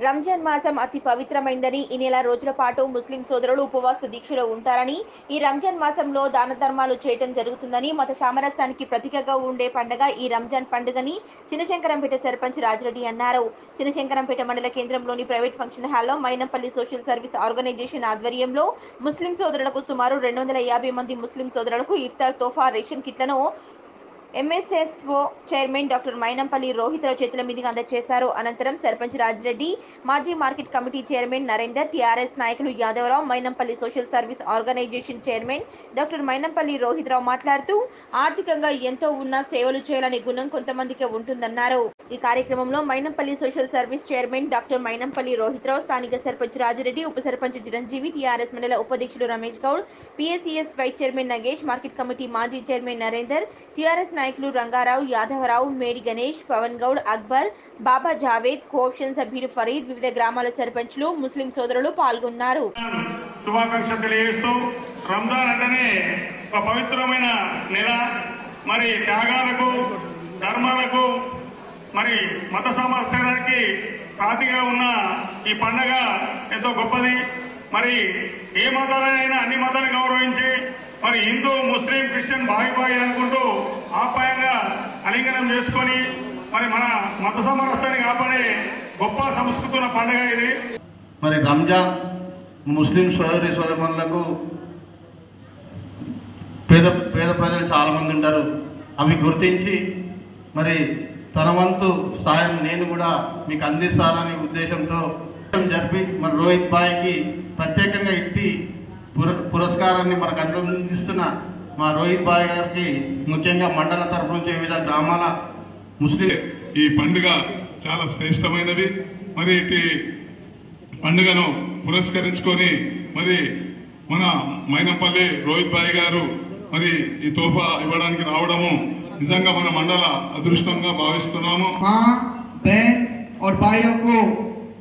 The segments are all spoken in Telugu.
రంజాన్ మాసం అతి పవిత్రమైందని ఈ నెల రోజుల పాటు ముస్లిం సోదరులు ఉపవాస దీక్షలో ఉంటారని ఈ రంజాన్ మాసంలో దాన ధర్మాలు చేయటం జరుగుతుందని మత సామరస్యానికి ప్రతీకగా ఉండే పండుగ ఈ రంజాన్ పండుగని చినశంకరంపేట సర్పంచ్ రాజిరెడ్డి అన్నారు. చినశంకరంపేట మండల కేంద్రంలోని ప్రైవేట్ ఫంక్షన్ హాల్లో మైనంపల్లి సోషల్ సర్వీస్ ఆర్గనైజేషన్ ఆధ్వర్యంలో ముస్లిం సోదరులకు సుమారు రెండు వందల యాభై మంది ముస్లిం సోదరులకు ఇఫ్తార్ తోఫా రేషన్ కిట్లను MSSO chairman doctor Mynampally Rohit Rao చేతుల మీదుగా అందజేశారు. అనంతరం సర్పంచ్ రాజిరెడ్డి మాజీ market committee chairman Narender TRS నాయకులు Yadava Rao Mynampally social service organisation chairman doctor Mynampally Rohit Rao మాట్లాడుతూ ఆర్థికంగా ఎంతో ఉన్న సేవలు చేయాలనే గుణం కొంతమందికి ఉంటుందన్నారు. ఈ కార్యక్రమంలో Mynampally social service chairman doctor Mynampally Rohit Rao స్థానిక సర్పంచ్ రాజిరెడ్డి ఉప సర్పంచ్ చిరంజీవి టీఆర్ఎస్ మండల ఉపాధ్యక్షుడు Ramesh Goud PSCS vice chairman Nagesh market committee మాజీ చైర్మన్ నరేందర్ టీఆర్ఎస్ నాయకులు రంగారావు యాదవరావు మేడి గణేష్ పవన్ గౌడ్ అక్బర్ బాబా జావేద్ కోఆప్షన్ సభ్యులు ఫరీద్ వివిధ గ్రామాల సర్పంచ్లు ముస్లిం సోదరులు పాల్గొన్నారు. శుభాకాంక్షలు తెలియజేస్తూ రంజాన్ అంటేనే ఒక పవిత్రమైన నెల. మరి త్యాగాలకు ధర్మాలకు మరి మత సామరస్యానికి ప్రాతిగా ఉన్న ఈ పండగ ఎంతో గొప్పది. మరి ఏ మతాలైనా అన్ని మతాలను గౌరవించి మరి హిందూ ముస్లిం క్రిస్టియన్ బాయి బాయి అనుకుంటూ అలింగనం చేసుకొని మరి మన మత సామరస్యాన్ని కాపాడే గొప్ప సంస్కృతి ఉన్న పండుగ ఇది. మరి రంజాన్ ముస్లిం సోదరి సోదరులకు పేద పేద ప్రజలు చాలామంది ఉంటారు. అవి గుర్తించి మరి తన వంతు సాయం నేను కూడా మీకు అందిస్తాననే ఉద్దేశంతో జరిపి మరి రోహిత్ బాయ్కి ప్రత్యేకంగా ఇట్టి పుర పురస్కారాన్ని మనకు అందిస్తున్న మా రోహిత్ బాయ్ గారికి ముఖ్యంగా మండల తరపు నుంచి వివిధ గ్రామాల ముస్లిం ఈ పండుగ చాలా శ్రేష్టమైనది మరి ఇటు పండుగను పురస్కరించుకొని మరి మన మైనంపల్లి రోహిత్ భాయ్ గారు మరి ఈ తోఫా ఇవ్వడానికి రావడము నిజంగా మన మండల అదృష్టంగా భావిస్తున్నాము माँ बहन और भाइयों को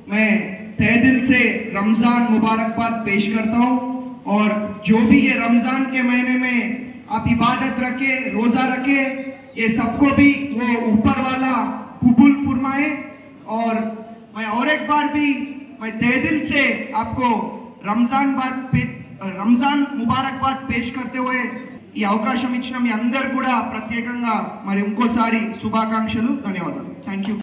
मैं तय दिल से रमजान मुबारकबाद पेश करता हूँ और जो भी ये रमजान के महीने में आप इबादत रखे रोजा रखे ये सबको भी वो ऊपर वाला कबूल फरमाए और मैं और एक बार भी मैं तय दिल से आपको रमजान बाद पे రంజాన్ ముబారక్బాద్ పేష్ करते हुए ఈ అవకాశం ఇచ్చిన మీ అందరు కూడా ప్రత్యేకంగా మరి ఇంకోసారి శుభాకాంక్షలు ధన్యవాదాలు థ్యాంక్ యూ